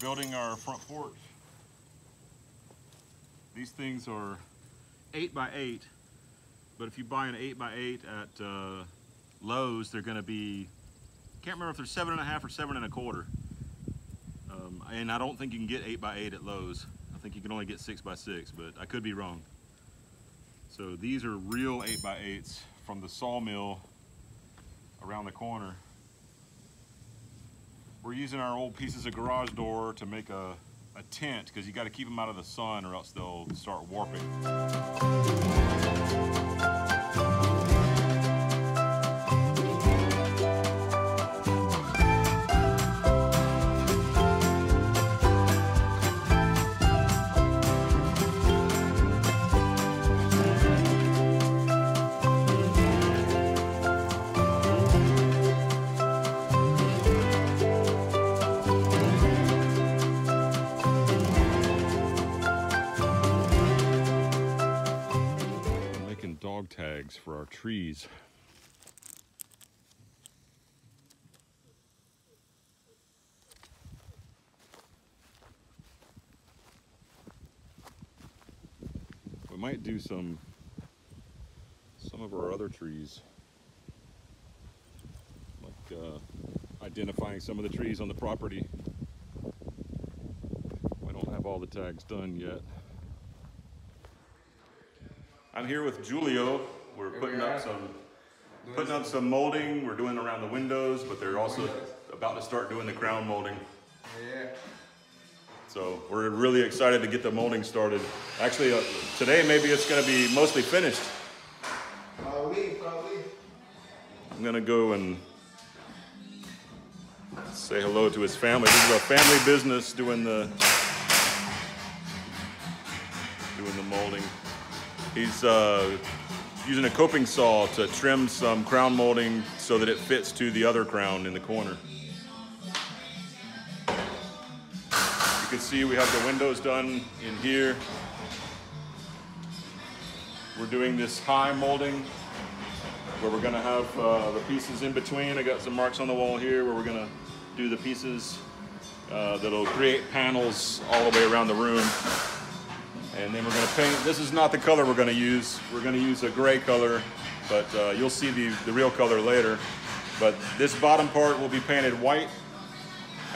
building our front porch. These things are eight by eight, but if you buy an eight by eight at uh, Lowe's, they're gonna be, can't remember if they're seven and a half or seven and a quarter. Um, and I don't think you can get eight by eight at Lowe's. I think you can only get six by six, but I could be wrong. So these are real eight by eights from the sawmill around the corner. We're using our old pieces of garage door to make a, a tent because you got to keep them out of the sun or else they'll start warping. For our trees. We might do some some of our other trees. Like uh, identifying some of the trees on the property. We don't have all the tags done yet. I'm here with Julio. We're putting up some putting up some molding. We're doing around the windows, but they're also about to start doing the crown molding. Yeah. So we're really excited to get the molding started. Actually, uh, today maybe it's going to be mostly finished. Probably, probably. I'm going to go and say hello to his family. This is a family business doing the doing the molding. He's uh, using a coping saw to trim some crown molding so that it fits to the other crown in the corner. You can see we have the windows done in here. We're doing this high molding where we're gonna have uh, the pieces in between. I got some marks on the wall here where we're gonna do the pieces uh, that'll create panels all the way around the room. And then we're gonna paint, this is not the color we're gonna use. We're gonna use a gray color, but uh, you'll see the, the real color later. But this bottom part will be painted white,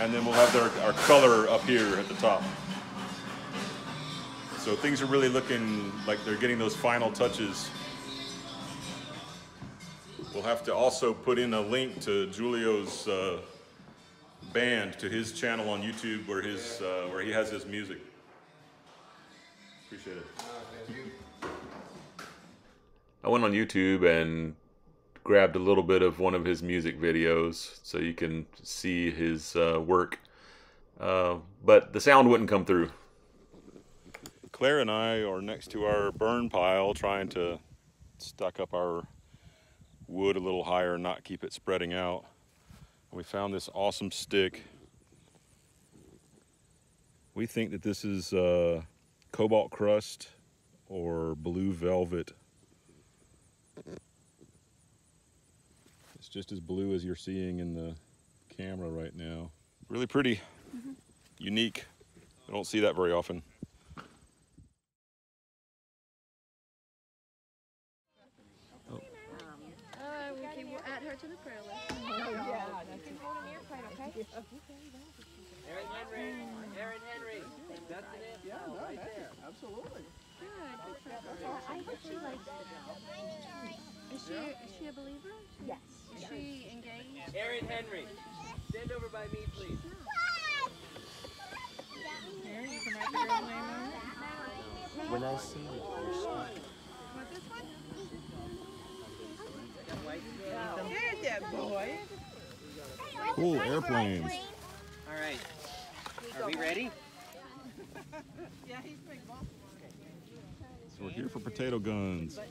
and then we'll have their, our color up here at the top. So things are really looking like they're getting those final touches. We'll have to also put in a link to Julio's uh, band, to his channel on YouTube where his uh, where he has his music. Appreciate it. thank you. I went on YouTube and grabbed a little bit of one of his music videos so you can see his uh, work. Uh, but the sound wouldn't come through. Claire and I are next to our burn pile trying to stack up our wood a little higher and not keep it spreading out. We found this awesome stick. We think that this is uh, cobalt crust or blue velvet. It's just as blue as you're seeing in the camera right now. Really pretty, unique. I don't see that very often. Uh, we can add her to the prayer list. Aaron Henry. Aaron Henry. That's an it. Yeah, oh, no, right there. Absolutely. I hope she likes Is she, is she a believer? Yes. Is she engaged? Aaron Henry. Stand over by me, please. When I see it, you're smart. Cool airplanes. All right. Are we ready? yeah So we're here for potato guns. Nice.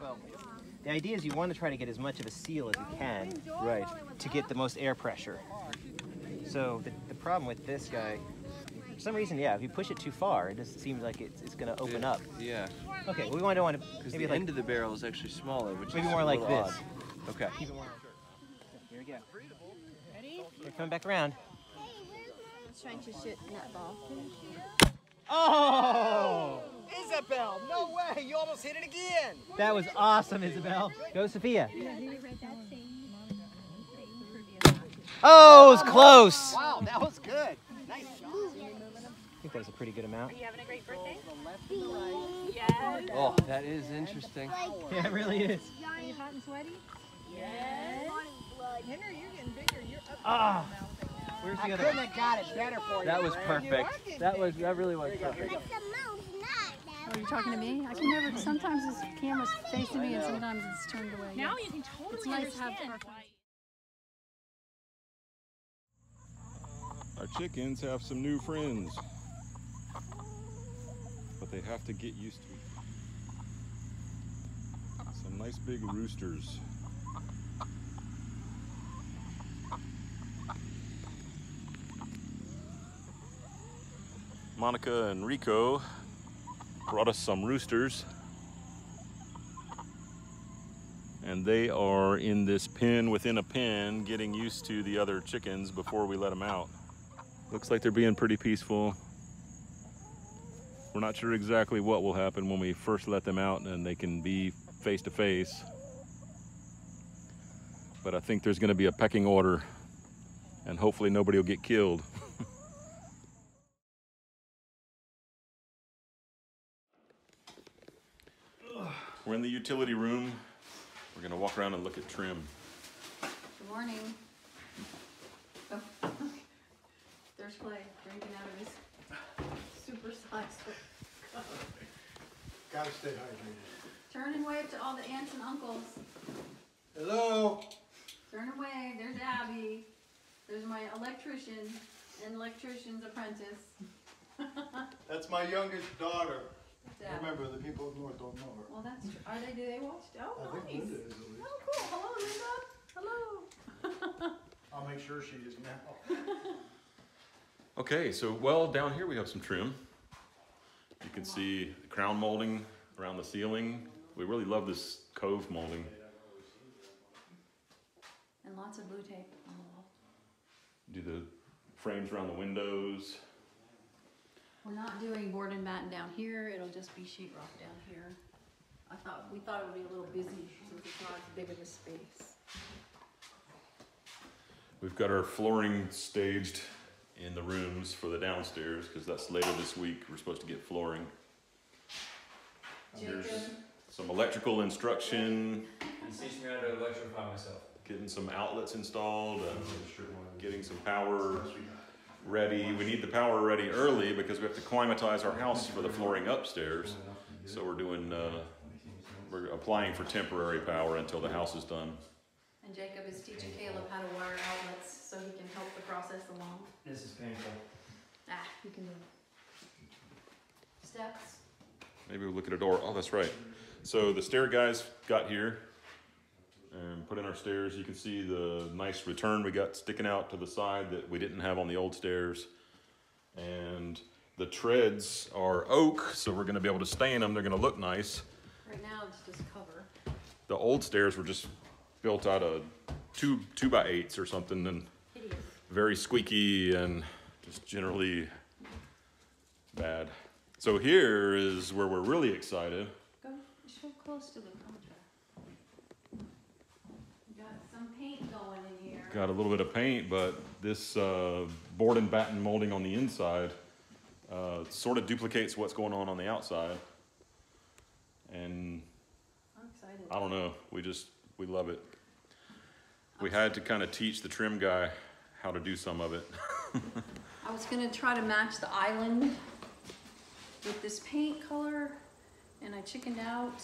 Well, the idea is you want to try to get as much of a seal as you can, right, to get the most air pressure. So the, the problem with this guy For some reason, yeah, if you push it too far, it just seems like it's, it's going to open up. Yeah, Okay, well, we want to want to because maybe the like end of the barrel is actually smaller, which maybe is more a like this. odd. Okay. Keep it more. Here we go. Ready? We're coming back around. Trying to shoot netball. Oh! Isabel, no way! You almost hit it again. That was awesome, Isabel. Go, Sophia. Oh, it was close. Wow, that was good. That was a pretty good amount. Are you having a great birthday? Oh, that is interesting. Yeah, it really is. Are you hot and sweaty? Henry, you're getting bigger. You're up. Ah. Where's the other? have got it better for That was perfect. That was that really was perfect. Oh, are you talking to me? I can never. Sometimes this camera's facing me, and sometimes it's turned away. Now you can totally It's nice to have our Our chickens have some new friends, but they have to get used to it. Some nice big roosters. Monica and Rico brought us some roosters. And they are in this pen within a pen, getting used to the other chickens before we let them out. Looks like they're being pretty peaceful. We're not sure exactly what will happen when we first let them out and they can be face to face. But I think there's going to be a pecking order and hopefully nobody will get killed. We're in the utility room. We're going to walk around and look at trim. Good morning. Oh. There's Clay drinking out of his super sized. cup. Gotta stay hydrated. Turn and wave to all the aunts and uncles. Hello. Turn and wave. There's Abby. There's my electrician and electrician's apprentice. That's my youngest daughter. Remember, the people of north don't know her. Well, that's true. Are they? Do they watch? Oh, I think nice. Linda is at least. Oh, cool. Hello, Linda. Hello. I'll make sure she is now. Okay, so well, down here we have some trim. You can see the crown molding around the ceiling. We really love this cove molding. And lots of blue tape on the wall. Do the frames around the windows. We're not doing board and batten down here. It'll just be sheetrock down here. I thought we thought it would be a little busy since it's not as big of a space. We've got our flooring staged in the rooms for the downstairs because that's later this week. We're supposed to get flooring. And There's some electrical instruction, And teach me how to electrify myself. getting some outlets installed, and getting some power ready. We need the power ready early because we have to climatize our house for the flooring upstairs. So we're doing, uh, we're applying for temporary power until the house is done. And Jacob is teaching Caleb how to wire outlets so he can help the process along. This is painful. Ah, you can do it. Steps. Maybe we'll look at a door. Oh, that's right. So the stair guys got here and put in our stairs. You can see the nice return we got sticking out to the side that we didn't have on the old stairs. And the treads are oak, so we're gonna be able to stain them. They're gonna look nice. Right now it's just cover. The old stairs were just built out of two two by eights or something and very squeaky and just generally bad. So here is where we're really excited. Go so close to the contract. Got some paint going in here. Got a little bit of paint, but this uh, board and batten molding on the inside uh, sort of duplicates what's going on on the outside. And I'm excited. I don't know, we just, we love it. We had to kind of teach the trim guy how to do some of it. I was gonna try to match the island with this paint color, and I chickened out.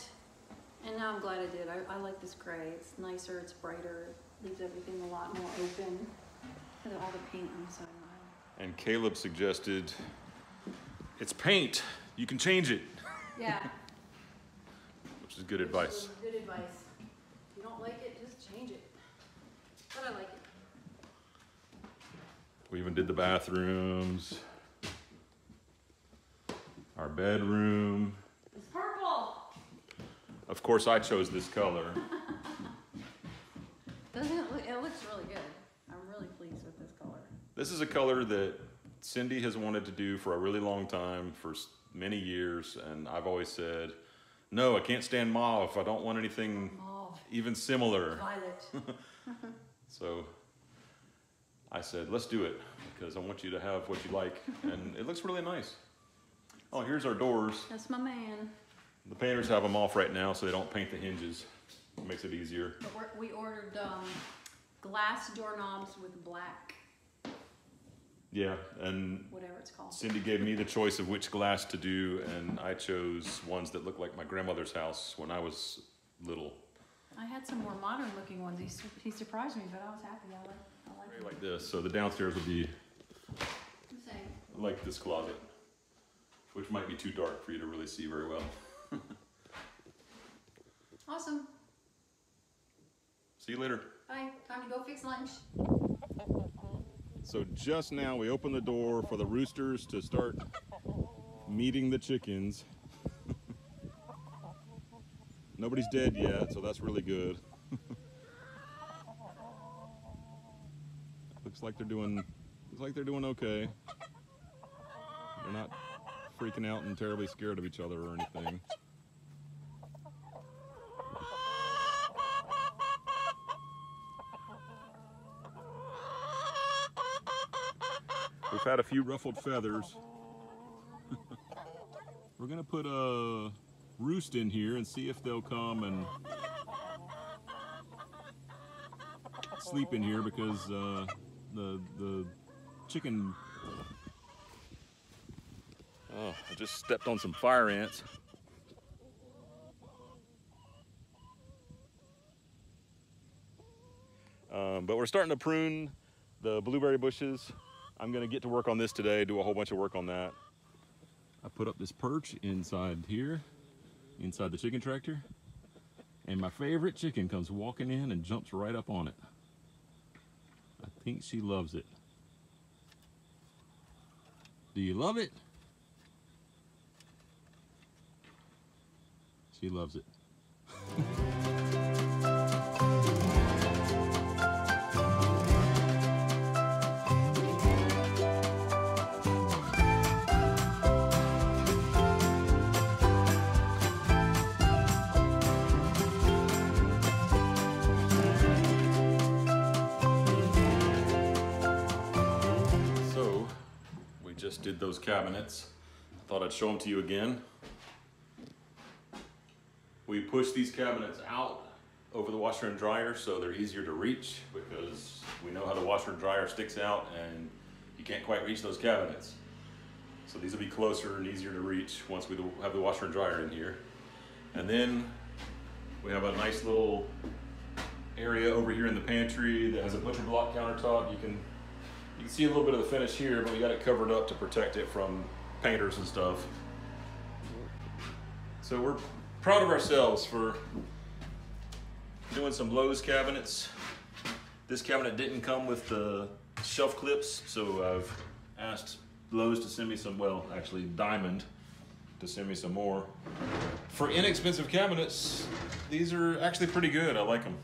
And now I'm glad I did. I, I like this gray. It's nicer, it's brighter, leaves everything a lot more open. At all the paint on the side of the island. And Caleb suggested, it's paint, you can change it, Yeah. which is good advice. Good advice. If you don't like it, just change it. But I like it. We even did the bathrooms. our bedroom. It's purple. Of course, I chose this color. Doesn't it look, it looks really good. I'm really pleased with this color. This is a color that Cindy has wanted to do for a really long time, for many years, and I've always said, no, I can't stand mauve. If I don't want anything Mauve, even similar. violet. So I said, let's do it because I want you to have what you like, and it looks really nice. Oh, here's our doors. That's my man. The painters have them off right now so they don't paint the hinges. It makes it easier. But we're, we ordered um, glass doorknobs with black, Yeah, and whatever it's called. Cindy gave me the choice of which glass to do, and I chose ones that look like my grandmother's house when I was little. I had some more modern looking ones. He, he surprised me, but I was happy. I like, Like this, so the downstairs would be same. like this closet, which might be too dark for you to really see very well. Awesome. See you later. Bye. Time to go fix lunch. So just now we opened the door for the roosters to start meeting the chickens. Nobody's dead yet, so that's really good. looks like they're doing looks like they're doing okay. They're not freaking out and terribly scared of each other or anything. We've had a few ruffled feathers. We're gonna put a roost in here and see if they'll come and sleep in here because uh, the the chicken. Oh, I just stepped on some fire ants. Um, but we're starting to prune the blueberry bushes. I'm gonna get to work on this today, do a whole bunch of work on that. I put up this perch inside here, inside the chicken tractor. And my favorite chicken comes walking in and jumps right up on it. Think she loves it. Do you love it? She loves it. Those cabinets. I thought I'd show them to you again. We push these cabinets out over the washer and dryer so they're easier to reach because we know how the washer and dryer sticks out and you can't quite reach those cabinets. So these will be closer and easier to reach once we have the washer and dryer in here. And then we have a nice little area over here in the pantry that has a butcher block countertop. You can you can see a little bit of the finish here, but we got it covered up to protect it from painters and stuff. So we're proud of ourselves for doing some Lowe's cabinets. This cabinet didn't come with the shelf clips, so I've asked Lowe's to send me some, well, actually Diamond to send me some more. For inexpensive cabinets, these are actually pretty good. I like them.